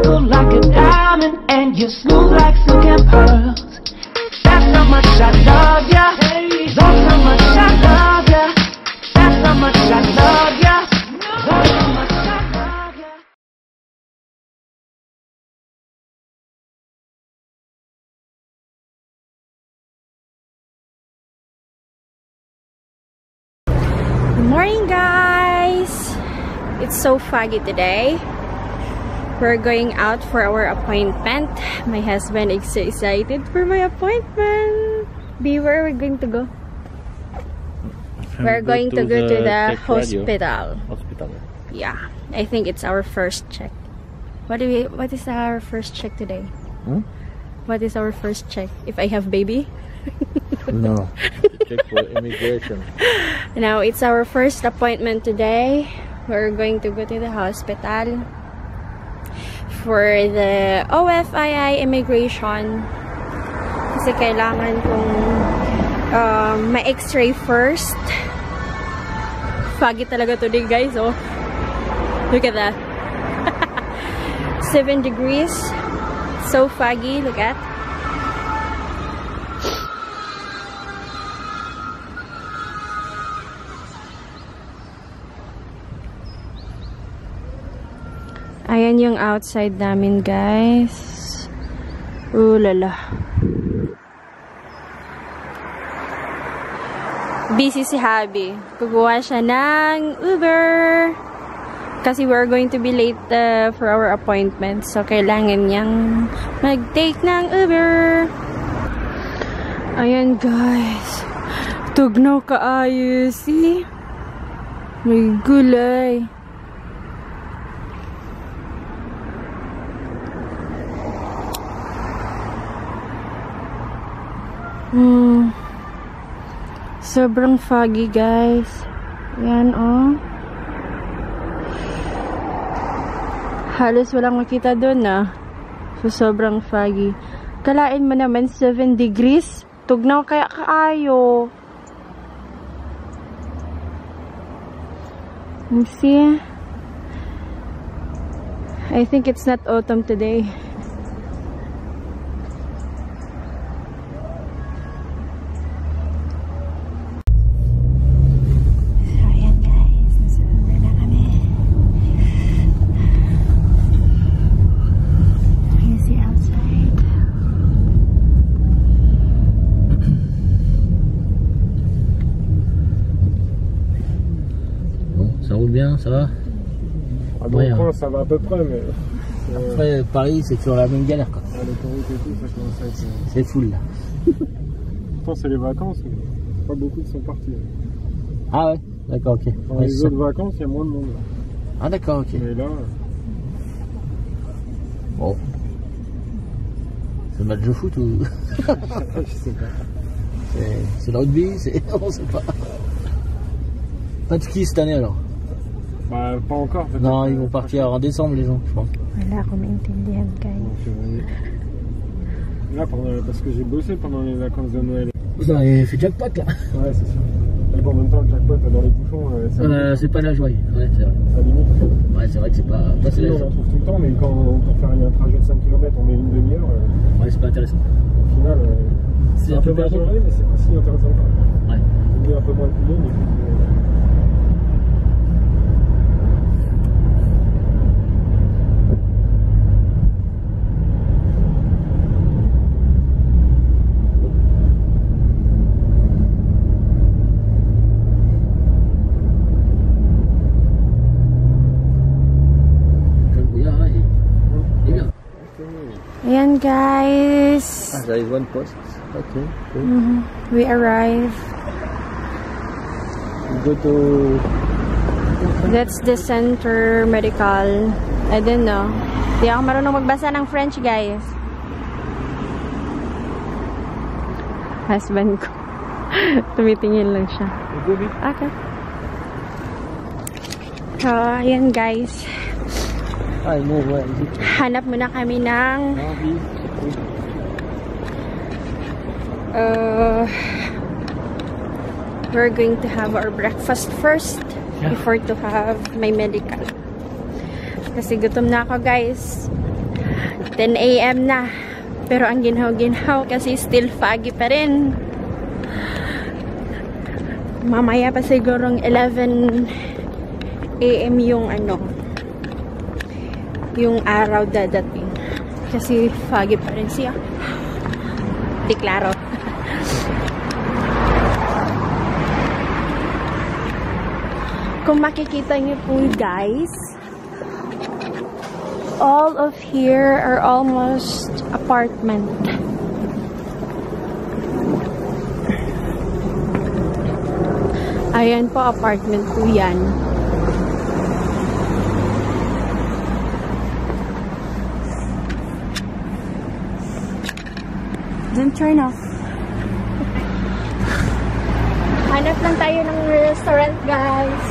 sparkle like a diamond, and you're smooth like silk and pearls. That's how much I love ya. That's how much I love ya. That's how much I love ya. That's how much I love ya. Good morning, guys! It's so foggy today. We're going out for our appointment. My husband is excited for my appointment. Be where we're going to go? We're going to go to the hospital. Hospital. Yeah, I think it's our first check. What do we? What is our first check today? Hmm? What is our first check? If I have baby? No. Check for immigration. Now, it's our first appointment today. We're going to go to the hospital for the OFII immigration. Kasi kailangan kong um, ma-x-ray first. Foggy talaga today, guys. Oh. Look at that. 7 degrees. So foggy. Look at. Ayan yung outside namin, guys. Ulala. Busy si Habi. Kukuha siya ng Uber. Kasi we're going to be late uh, for our appointment. So, kailangan niyang mag-take ng Uber. Ayan, guys. Tugnaw kaayos. See? May gulay. Hmm. Sobrang foggy, guys. Yan, oh. Halos walang makita doon, ah. So, sobrang foggy. Kalain mo naman 7 degrees. Tugnaw kaya kaayo. You see? I think it's not autumn today. Ça va À Moyen. bon point, ça va à peu près, mais euh, Après, Paris, c'est toujours la même galère, quoi. à l'autoroute et tout, ça commence à être. euh, C'est full, là. Pourtant, c'est les vacances, mais pas beaucoup qui sont partis. Ah ouais? D'accord, ok. Dans Ouais, les ça. autres vacances, il y a moins de monde. là. Ah d'accord, ok. Mais là, euh, Bon. C'est le match de foot ou? Je sais pas. c'est c'est le rugby C'est on sait pas. Pas de ski cette année alors Bah, pas encore. peut-être. Non, ils vont partir en décembre les gens, je février. Là, pendant- parce que j'ai bossé pendant les vacances de Noël. Vous avez fait jackpot là Ouais, c'est sûr. Mais bon, en même temps, le jackpot dans les bouchons, euh, ça, euh, C'est pas la joie. Ouais, c'est vrai. ça limite. Ouais, c'est vrai que c'est pas, pas c'est Sinon, la on joie. en trouve tout le temps, mais quand pour faire un trajet de 5 km, on met une demi-heure. euh, Ouais, c'est pas intéressant. au final, euh, C'est un peu bien perdu. mais c'est pas si intéressant. que ça. Ouais. Il est un peu moins coulé, mais Ayan, guys. Ah, there is one post. Ok, cool. Mhm. We arrive. Go to... That's the center medical. I don't know. Di ako marunong magbasa ng French, guys. Husband ko. Tumitingin lang siya. Okay. So, ayan guys. Ouais. il dit. Hanap muna kami ng uh, we're going to have our breakfast first Yeah. before to have my medical. Kasi gutom na ako guys. 10 a.m. na. Pero ang ginhaw-ginhaw kasi still foggy pa rin. Mamaya pa sigurong 11 a.m. yung ano, yung araw dadating. Kasi foggy pa rin siya. Di klaro. Kung makikita niyo po guys, all of here are almost apartment. Ayan po, apartment po yan. Turn off. Hanap lang tayo ng restaurant, guys.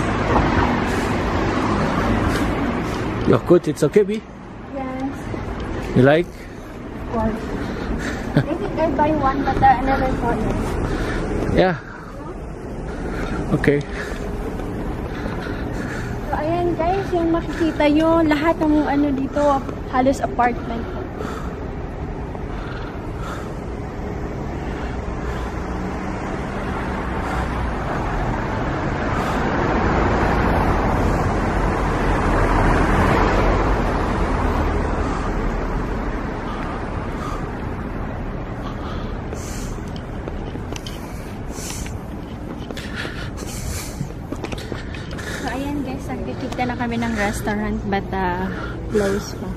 Your coat, it's okay, B? Yes. You like? Of course. I think I buy one, but uh, another corner. Yeah. Okay. So, ayan guys, yung makikita nyo, lahat ng ano dito, halos apartment. Restaurant, but uh, closed pa.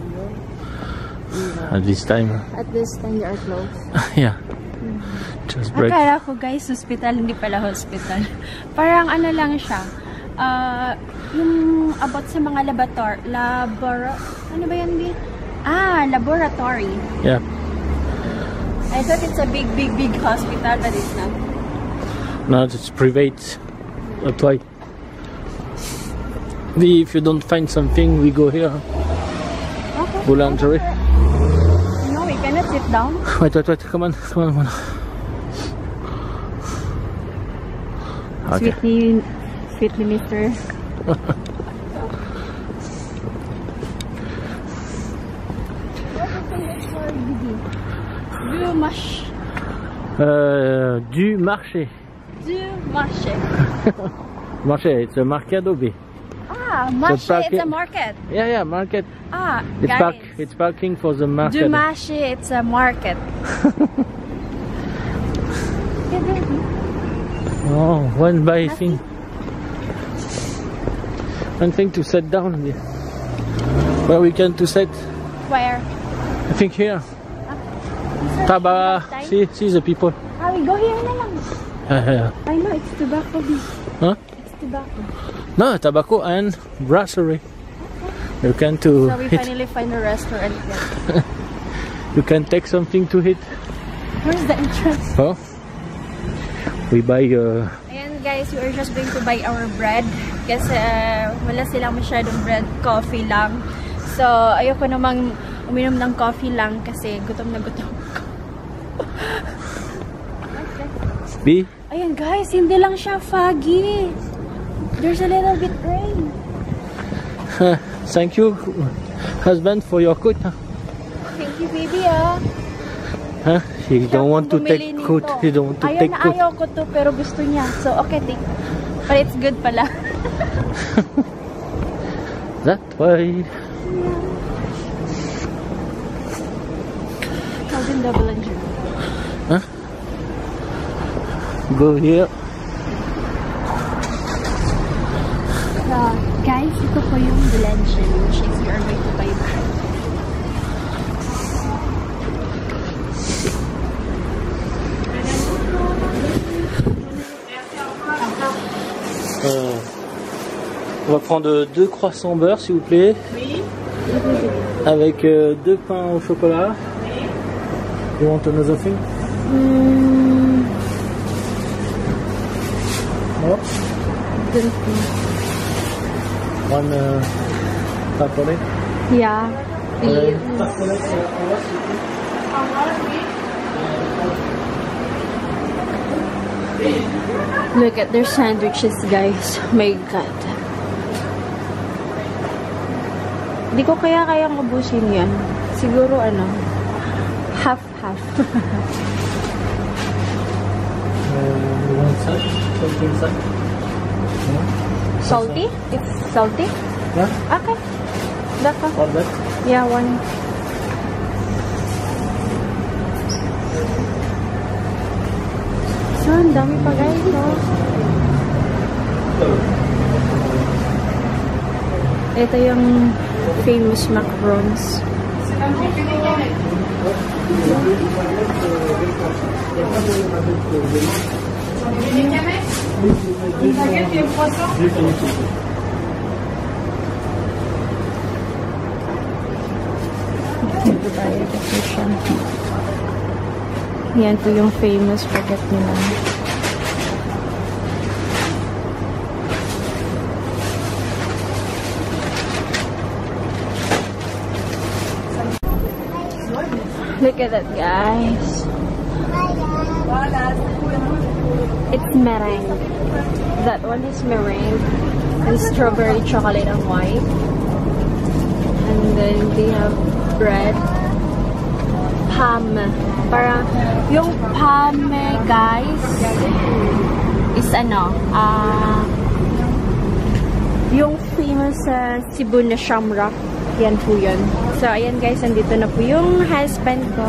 At this time. At this time, they are closed. yeah. Just break. Akala ko guys, hospital, hindi pala hospital. Parang ano lang siya, ah, yung about sa mga laborator, labora, ano ba yan, Bi? Ah, laboratory. Yeah. I thought it's a big, big, big hospital, but it's not. No, it's private. That's why. We, if you don't find something, we go here. Okay. Boulangerie. No, we cannot sit down. Wait, wait, wait. Come on, come on, come on. Okay. Sweetly, sweetly, mister. Du marché. Uh, du marché. Du marché. Marché, it's a mercado B. Ah, marché, it's a market. Yeah, yeah, market. Ah, It's guys. park. It's parking for the Du market. marché, it's a market. Oh, one by thing. One thing to set down. here. Where we can to set? Where? I think here. Taba. See, see the people. Ah, we go here na lang. Yeah, yeah. I know, it's tobacco. B. Huh? It's tobacco. No, tobacco and brasserie. You can to So we hit. finally find a restaurant here. You can take something to eat. Where's the entrance? Oh, we buy. Uh, Ayan guys, we are just going to buy our bread. Kasi uh, wala silang masyadong bread, coffee lang. So, ayoko namang uminom ng coffee lang kasi gutom na gutom ko. B. Ayan guys, hindi lang siya foggy. There's a little bit rain. Thank you, husband, for your coat. Thank you, baby, ah. Huh? He don't want to take bumili coat. nito. He don't want to ayaw take coat. ayaw ko to, pero gusto niya. So, okay, take. But it's good pala. That way. Thousand double engine. Go here. Yung. Euh, on va prendre deux croissants beurre, s'il vous plaît. Oui. Avec euh, deux pains au chocolat. You want another thing? Mm, No? One uh, tartlet. Yeah. Please. Look at their sandwiches, guys. My God. Hindi ko kaya kayang ubusin yan. siguro ano, half-half. Uh, you want salt? Something salt? Salty? It's salty? Yeah? Okay. Daka. Or that? Yeah, one. So, ang dami pa guys, no? Ito yung famous macarons. Dito tayo kasi siya. Yan po yung famous bagat nila. Look at that, guys. It's meringue. That one is meringue. And strawberry chocolate and white. And then they have bread. Pam. Parang, yung pam, guys, is ano, ah, yung famous sa Cebu na shamrock. Yan po yun. So, ayan guys, andito na po yung husband ko.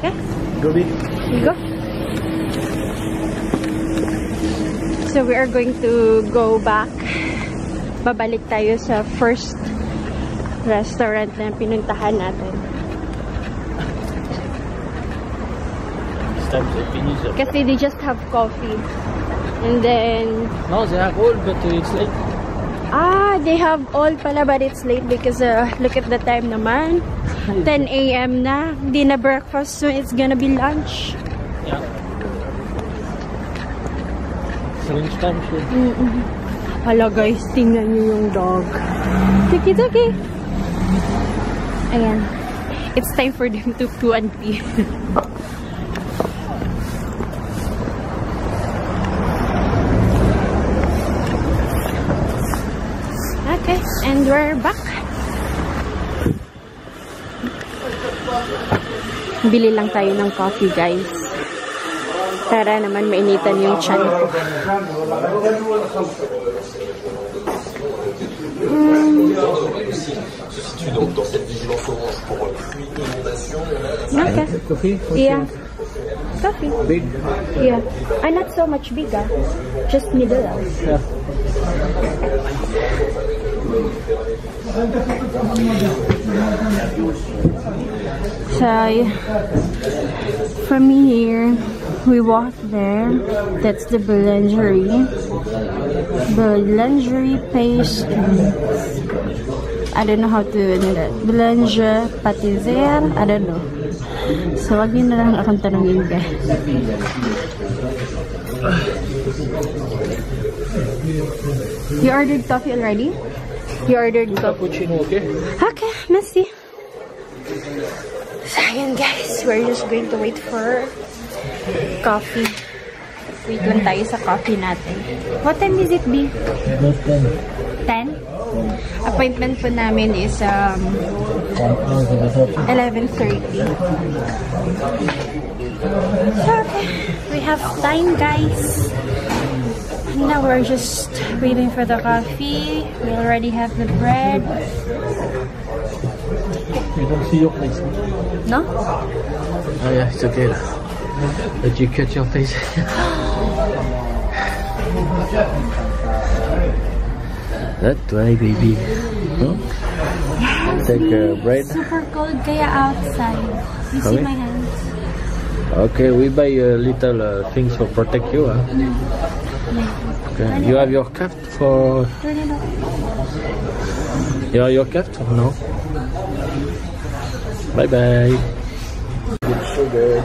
Okay? Go big. You go. So we are going to go back. Babalik tayo sa first restaurant na pinuntahan natin. It's time to finish it. Kasi they just have coffee. And then, No, they have all, but it's late. ah, they have all pala but it's late because uh, look at the time naman. 10 a.m. na. Hindi na breakfast so it's gonna be lunch. Yeah. Lunch time, sure. Hala guys, tingnan niyo yung dog. Tuki tuki. Ayan. It's time for them to poo and pee. okay, and we're back. Bili lang tayo ng coffee guys. Para naman mainitan yung chan ko. Okay. Coffee? Yeah. Coffee. Big? Yeah. Ah, not so much big ah. Just middle ah. Yeah. So, from here, we walk there. That's the boulangerie. Boulangerie pastry. I don't know how to do that. Boulanger patissier. I don't know. So, wag niyo na lang akong tanongin guys. You ordered coffee already? You ordered coffee? Okay? Okay. So, ayan guys, we're just going to wait for coffee. Wait lang tayo sa coffee natin. What time is it, B? 10? 10. Appointment po namin is um, One hour to the top. 11.30. So, okay. We have time, guys. Now we're just waiting for the coffee. We already have the bread. You don't see your face. No? Oh yeah, it's okay. Let you cut your face. That way, baby. Huh? Take a bread. Super cold kaya outside. You see Okay. my hands? Okay, we buy a little uh, things for protect you. Huh? Okay. You have your cup for Turn it off. you have your cup or no? Bye bye. Sugar.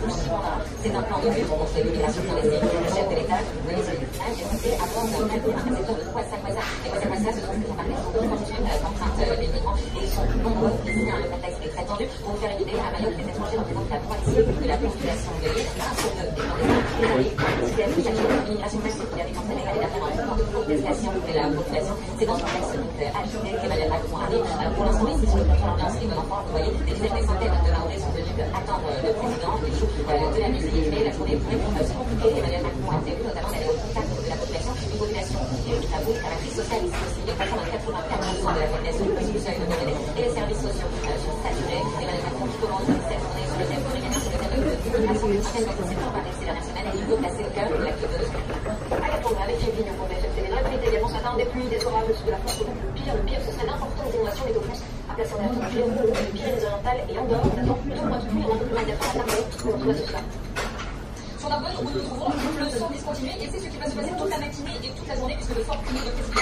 C'est un plan de lutte contre l'immigration. Le chef de l'État, Louis a annoncé avoir un récepteur de 3 5 Waza. Les Waza Waza, ce sont des de fortune d'empreintes des migrants et ils sont nombreux. Ici, le contexte est très tendu. Pour vous faire une idée, à Mayotte, les étrangers représentent la moitié de la population de l'île. Un clandestins et considèrent chaque l'immigration massive qui avait une forte contestation de la population. C'est dans ce contexte donc agité qu'Emmanuel Macron arrive. Pour l'instant, ici, sur le de Maoris sont venus attendre le président. De la musique et la journée pour répondre à ce compliqué. Emmanuel Macron a prévu notamment d'aller au contact de la population, une population qui est tabou, à la crise sociale ici aussi. A pratiquement 84% de la population sous le seuil de et les services sociaux sont saturés. Emmanuel Macron qui commence cette journée sur le thème coréen, sur le thème de l'immigration, qui comme c'est par ces dernières semaines, et il veut placer au cœur de l'acte 2. À Gatondra, avec Philippe Vignon pour BFM TV. Dans l'actualité également ce matin, des pluies, des orages au de la France. Le pire, le pire, ce serait d'importantes inondations météo France à placer en alerte les Roues, les Pyrénées-Orientales et Andorre. Ce cela. Sur Narbonne, où nous trouvons le son discontinué et c'est ce qui va se passer toute la matinée et toute la journée puisque de fortes pluies de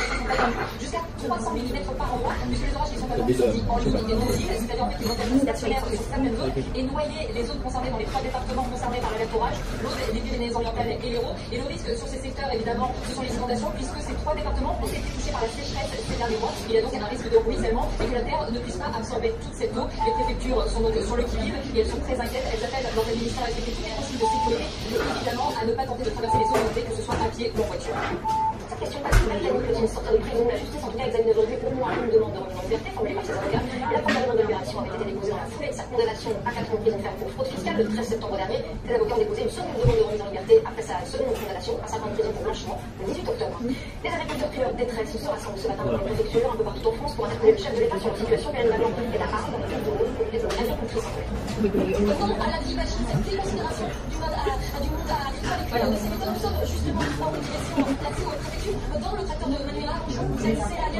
et non cibles, c'est-à-dire en fait qu'ils vont être stationnaires sur certaines zones et noyer les zones concernées dans les trois départements concernés par l'alerte orage, l'autre les Pyrénées-Orientales et l'Hérault. Et le risque sur ces secteurs, évidemment, ce sont les inondations puisque ces trois départements ont été touchés par la sécheresse ces derniers mois. Il y a donc un risque de ruissellement et que la terre ne puisse pas absorber toute cette eau. Les préfectures sont donc sur et elles sont très inquiètes. Elles appellent dans les ministères respectifs tous les consignes de sécurité et évidemment à ne pas tenter de traverser les zones inondées, que ce soit à pied ou en voiture. Question particulière, Le Tine, sortir de prison, la justice en tout cas examine aujourd'hui au moins une demande de remise en liberté formulée par ses avocats. La demande de libération avait été déposée dans la foulée de sa condamnation à 4 ans de prison ferme pour fraude fiscale le 13 septembre dernier. Les avocats ont déposé une seconde demande de remise en liberté après sa seconde condamnation à 5 ans de prison pour blanchiment le 18 octobre. Les agriculteurs crieurs de détresse se rassemblent ce matin dans les préfectures un peu partout en France pour interpeller le chef de l'État sur la situation. Emmanuel Macron est à Arles dans le de colère. Revenons à l'animation, cette déconsidération du monde, à, du monde de. Nous sommes justement placée aux préfectures dans le tracteur de Manuela. Vous êtes allé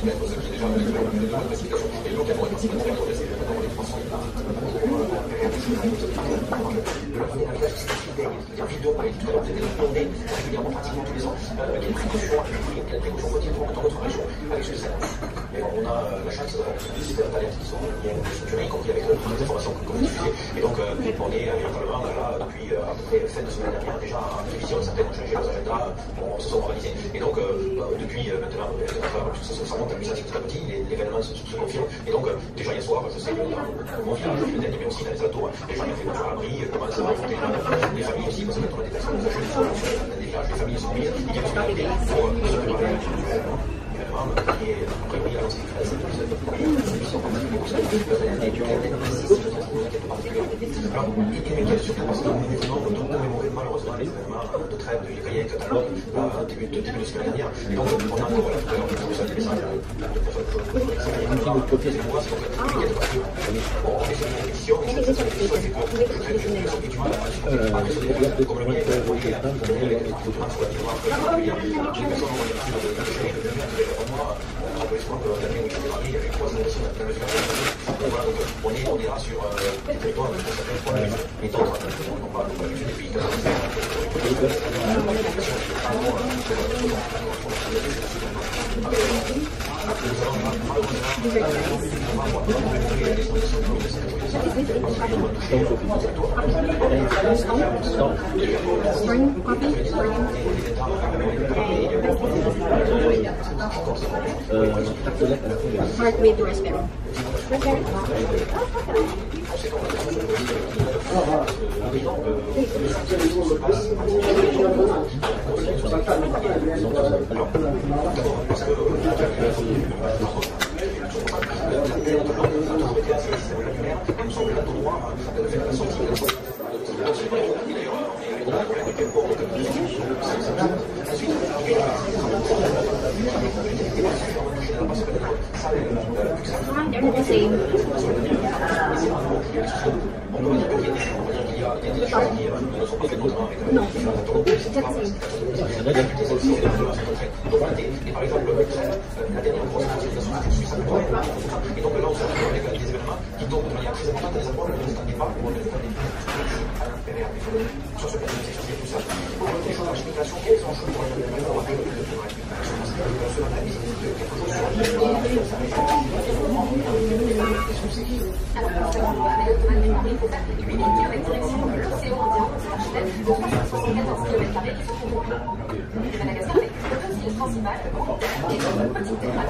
connaître ceux qui déjà ont des gens qui ont l'événement se, se confirme. Et donc, déjà hier soir, je sais que dans mon village, mais aussi dans les alentours, les gens qui commencent à familles aussi, parce que quand on personnes les familles sont alors, il y malheureusement les de de à début de de Gracias. Spring puppy, spring. Heart with respect. Respect. 哎，你们公司？我们公司也也也有，也有商业，有的做很多方面的。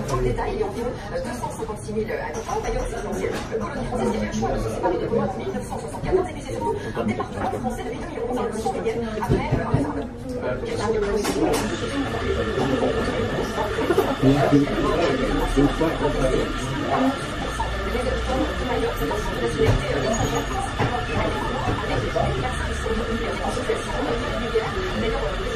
dans le détail environ 256 000 habitants. D'ailleurs, c'est l'ancienne colonie française fait le choix de se séparer de Gaulois en 1974 et c'est surtout un département français hein, après euh, qui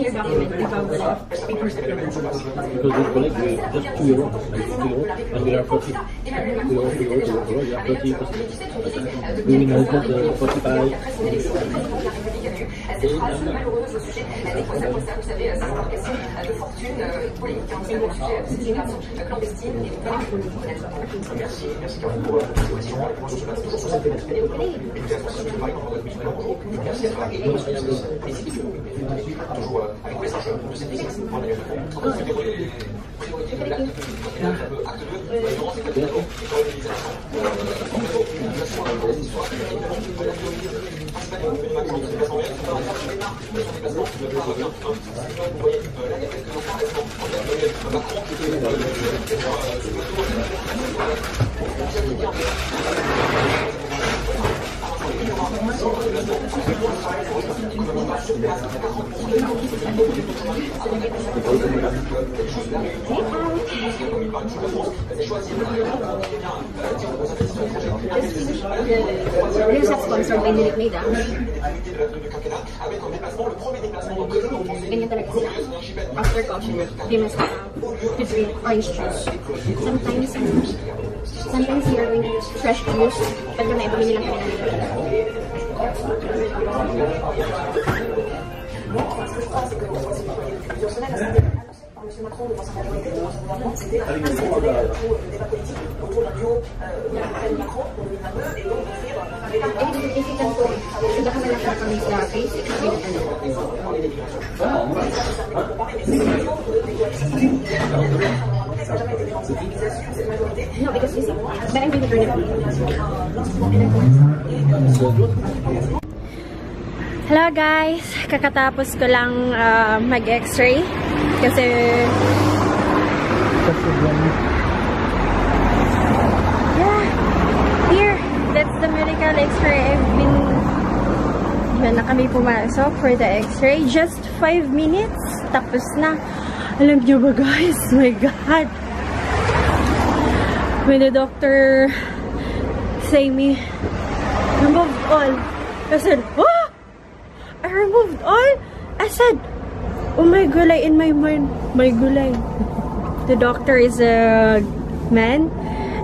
your document about Because we uh, just 2 euros, like 2 euros, and we are 40. 2 euros, 2 euros, 2 euros, you are 40 percent. We will not uh, 45. à cette phrase malheureuse au sujet des procès, vous savez, euh, ces embarcations euh, de fortune euh, polémiques, hein, notamment au sujet de clandestine et Merci, merci pour votre question. Toujours sur aussi. Merci à toi toujours avec les la Macron, talaga sila. After caution, they must have to orange juice. Sometimes, sometimes to use fresh juice. May bumili lang débat politique No, because you see, when I really turn it Hello guys! Kakatapos ko lang uh, mag-x-ray kasi Yeah! Here! That's the medical x-ray I've been yun na kami pumasok for the x-ray. Just 5 minutes. Tapos na. Alam nyo ba guys? My God! When the doctor say me, remove all. I said, what? I removed all? I said, oh my gulay in my mind. My gulay. The doctor is a man.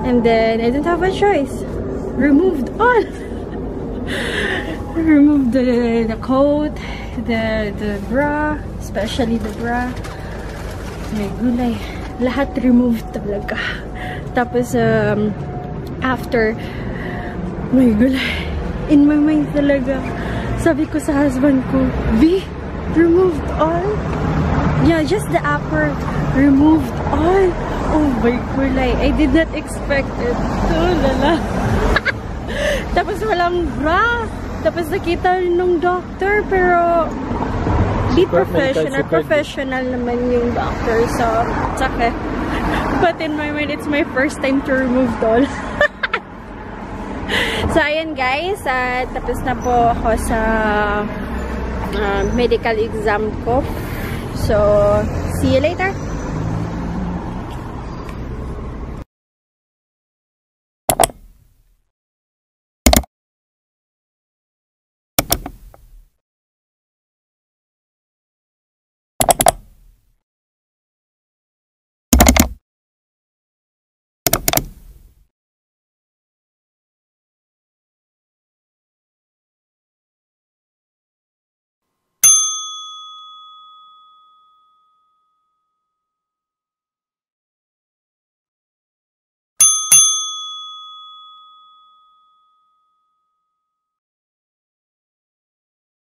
And then I didn't have a choice. Removed all. Removed the, the coat, the, the bra, especially the bra. May gulay. Lahat removed talaga. Tapos, um, after, may gulay. In my mind talaga. Sabi ko sa husband ko, V, removed all? Yeah, just the upper, removed all. Oh my gulay. I did not expect it. Oh, lala. Tapos walang bra. Tapos nakita nung doctor, pero be professional. Professional naman yung doctor. So, it's okay. But in my mind, it's my first time to remove doll. so, ayan guys. at tapos na po ako sa uh, medical exam ko. So, see you later.